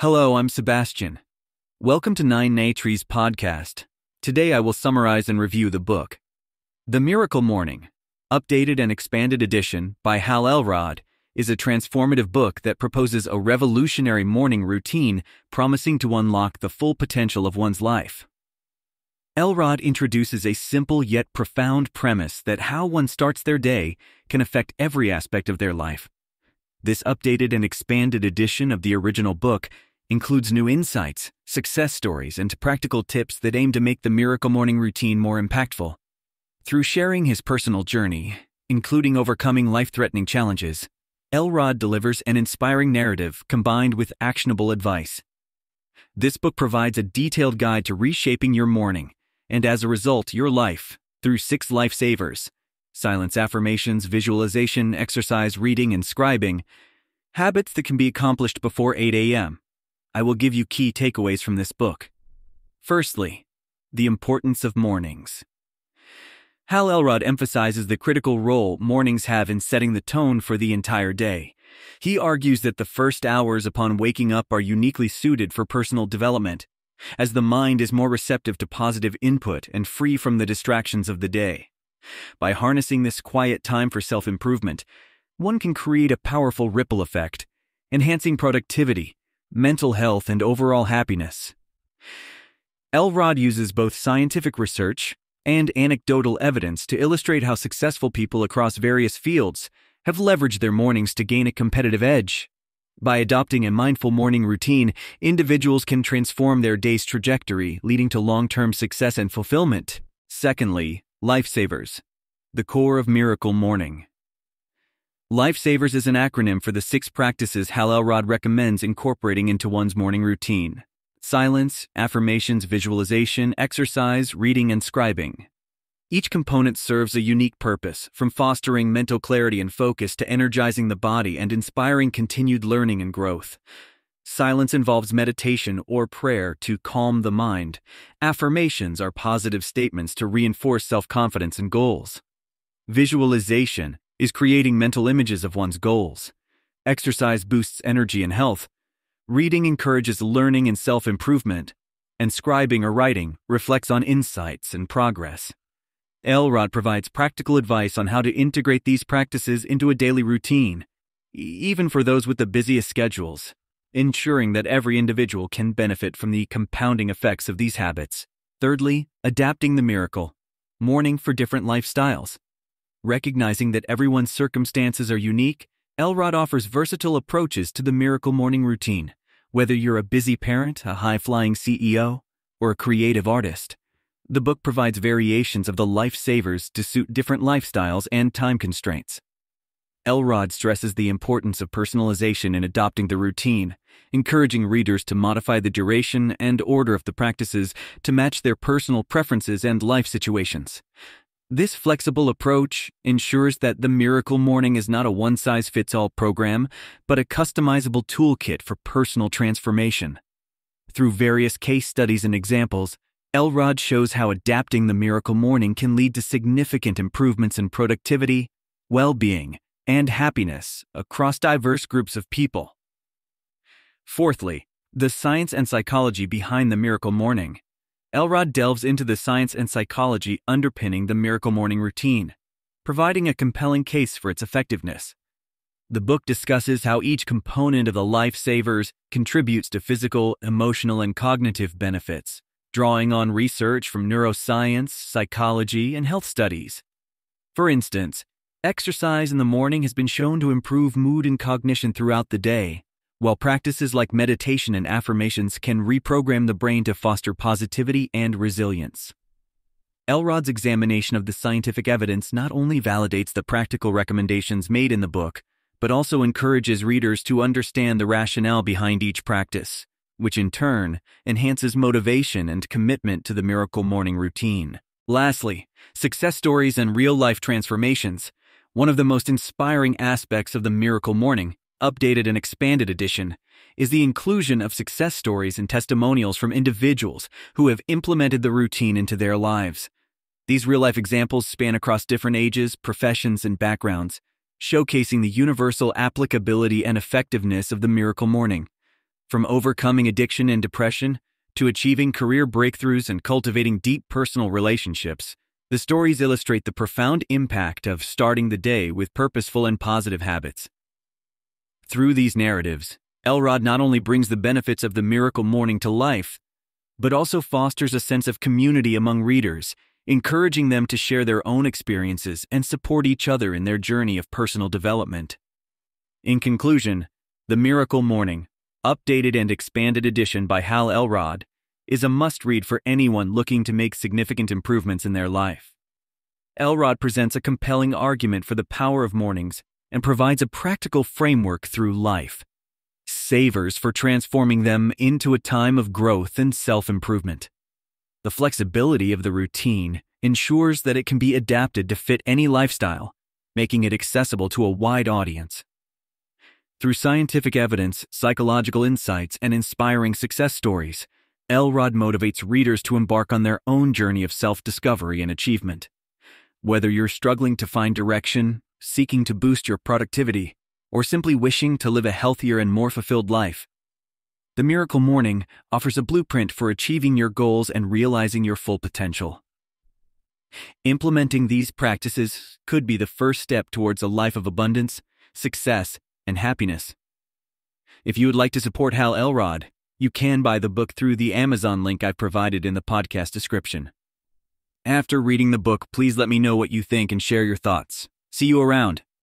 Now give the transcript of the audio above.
Hello, I'm Sebastian. Welcome to Nine Natree's podcast. Today I will summarize and review the book, The Miracle Morning, updated and expanded edition by Hal Elrod, is a transformative book that proposes a revolutionary morning routine promising to unlock the full potential of one's life. Elrod introduces a simple yet profound premise that how one starts their day can affect every aspect of their life. This updated and expanded edition of the original book includes new insights, success stories, and practical tips that aim to make the Miracle Morning routine more impactful. Through sharing his personal journey, including overcoming life threatening challenges, Elrod delivers an inspiring narrative combined with actionable advice. This book provides a detailed guide to reshaping your morning and as a result, your life through six lifesavers silence affirmations, visualization, exercise, reading, and scribing, habits that can be accomplished before 8 a.m. I will give you key takeaways from this book. Firstly, the importance of mornings. Hal Elrod emphasizes the critical role mornings have in setting the tone for the entire day. He argues that the first hours upon waking up are uniquely suited for personal development, as the mind is more receptive to positive input and free from the distractions of the day. By harnessing this quiet time for self improvement, one can create a powerful ripple effect, enhancing productivity, mental health, and overall happiness. Elrod uses both scientific research and anecdotal evidence to illustrate how successful people across various fields have leveraged their mornings to gain a competitive edge. By adopting a mindful morning routine, individuals can transform their day's trajectory, leading to long term success and fulfillment. Secondly, Lifesavers, the core of Miracle Morning. Lifesavers is an acronym for the six practices Hal Elrod recommends incorporating into one's morning routine silence, affirmations, visualization, exercise, reading, and scribing. Each component serves a unique purpose, from fostering mental clarity and focus to energizing the body and inspiring continued learning and growth. Silence involves meditation or prayer to calm the mind. Affirmations are positive statements to reinforce self confidence and goals. Visualization is creating mental images of one's goals. Exercise boosts energy and health. Reading encourages learning and self improvement. And scribing or writing reflects on insights and progress. Elrod provides practical advice on how to integrate these practices into a daily routine, even for those with the busiest schedules, ensuring that every individual can benefit from the compounding effects of these habits. Thirdly, adapting the miracle, morning for different lifestyles. Recognizing that everyone's circumstances are unique, Elrod offers versatile approaches to the miracle morning routine, whether you're a busy parent, a high flying CEO, or a creative artist. The book provides variations of the lifesavers to suit different lifestyles and time constraints. Elrod stresses the importance of personalization in adopting the routine, encouraging readers to modify the duration and order of the practices to match their personal preferences and life situations. This flexible approach ensures that the Miracle Morning is not a one size fits all program, but a customizable toolkit for personal transformation. Through various case studies and examples, Elrod shows how adapting the miracle morning can lead to significant improvements in productivity, well being, and happiness across diverse groups of people. Fourthly, the science and psychology behind the miracle morning. Elrod delves into the science and psychology underpinning the miracle morning routine, providing a compelling case for its effectiveness. The book discusses how each component of the lifesavers contributes to physical, emotional, and cognitive benefits, drawing on research from neuroscience, psychology, and health studies. For instance, exercise in the morning has been shown to improve mood and cognition throughout the day, while practices like meditation and affirmations can reprogram the brain to foster positivity and resilience. Elrod's examination of the scientific evidence not only validates the practical recommendations made in the book, but also encourages readers to understand the rationale behind each practice which in turn enhances motivation and commitment to the miracle morning routine. Lastly, success stories and real life transformations. One of the most inspiring aspects of the Miracle Morning, updated and expanded edition, is the inclusion of success stories and testimonials from individuals who have implemented the routine into their lives. These real life examples span across different ages, professions, and backgrounds, showcasing the universal applicability and effectiveness of the Miracle Morning. From overcoming addiction and depression to achieving career breakthroughs and cultivating deep personal relationships, the stories illustrate the profound impact of starting the day with purposeful and positive habits. Through these narratives, Elrod not only brings the benefits of the miracle morning to life, but also fosters a sense of community among readers, encouraging them to share their own experiences and support each other in their journey of personal development. In conclusion, The Miracle Morning, updated and expanded edition by Hal Elrod, is a must read for anyone looking to make significant improvements in their life. Elrod presents a compelling argument for the power of mornings and provides a practical framework through life savers for transforming them into a time of growth and self improvement. The flexibility of the routine ensures that it can be adapted to fit any lifestyle, making it accessible to a wide audience. Through scientific evidence, psychological insights, and inspiring success stories, Elrod motivates readers to embark on their own journey of self discovery and achievement. Whether you're struggling to find direction, seeking to boost your productivity, or simply wishing to live a healthier and more fulfilled life. The Miracle Morning offers a blueprint for achieving your goals and realizing your full potential. Implementing these practices could be the first step towards a life of abundance, success, and happiness. If you would like to support Hal Elrod, you can buy the book through the Amazon link I've provided in the podcast description. After reading the book, please let me know what you think and share your thoughts. See you around.